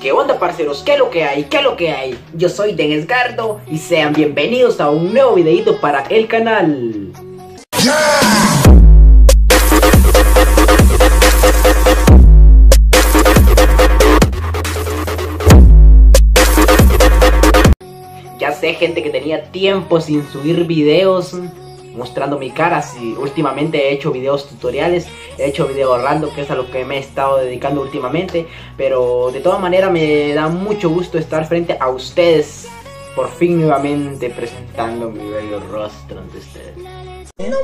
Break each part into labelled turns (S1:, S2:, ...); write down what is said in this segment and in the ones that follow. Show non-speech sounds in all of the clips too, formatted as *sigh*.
S1: ¿Qué onda parceros? ¿Qué es lo que hay? ¿Qué es lo que hay? Yo soy Denesgardo y sean bienvenidos a un nuevo videito para el canal. Ya sé gente que tenía tiempo sin subir videos mostrando mi cara. Si últimamente he hecho videos tutoriales, he hecho videos random, que es a lo que me he estado dedicando últimamente. Pero de todas maneras me da mucho gusto estar frente a ustedes. Por fin nuevamente presentando mi bello rostro ante ustedes.
S2: No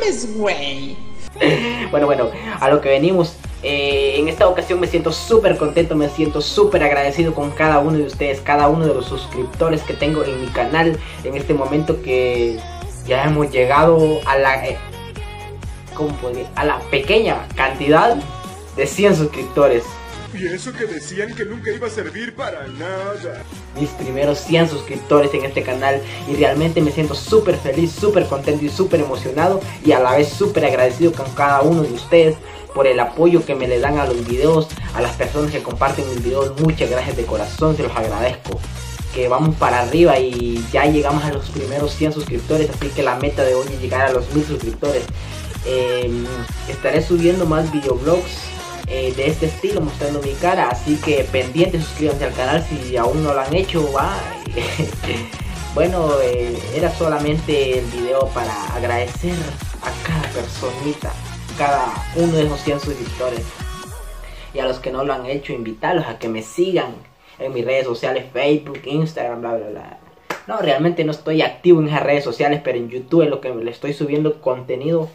S2: mames, güey. *laughs*
S1: Bueno, bueno, a lo que venimos. Eh, en esta ocasión me siento súper contento, me siento súper agradecido con cada uno de ustedes, cada uno de los suscriptores que tengo en mi canal en este momento que ya hemos llegado a la, eh, a la pequeña cantidad de 100 suscriptores.
S3: Y eso que decían que nunca iba a servir para nada.
S1: Mis primeros 100 suscriptores en este canal y realmente me siento súper feliz, súper contento y súper emocionado y a la vez súper agradecido con cada uno de ustedes por el apoyo que me le dan a los videos, a las personas que comparten mis videos. Muchas gracias de corazón, se los agradezco que vamos para arriba y ya llegamos a los primeros 100 suscriptores, así que la meta de hoy es llegar a los 1000 suscriptores. Em, estaré subiendo más videoblogs eh, de este estilo mostrando mi cara, así que pendiente, suscríbanse al canal si aún no lo han hecho. *laughs* bueno, eh, era solamente el video para agradecer a cada personita, cada uno de esos 100 suscriptores. Y a los que no lo han hecho, invitarlos a que me sigan en mis redes sociales, Facebook, Instagram, bla, bla, bla. No, realmente no estoy activo en esas redes sociales, pero en YouTube es lo que le estoy subiendo contenido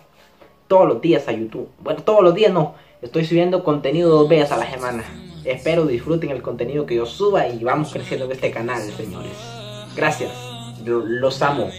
S1: todos los días a YouTube. Bueno, todos los días no, estoy subiendo contenido dos veces a la semana. Espero disfruten el contenido que yo suba y vamos creciendo en este canal, señores. Gracias, los amo.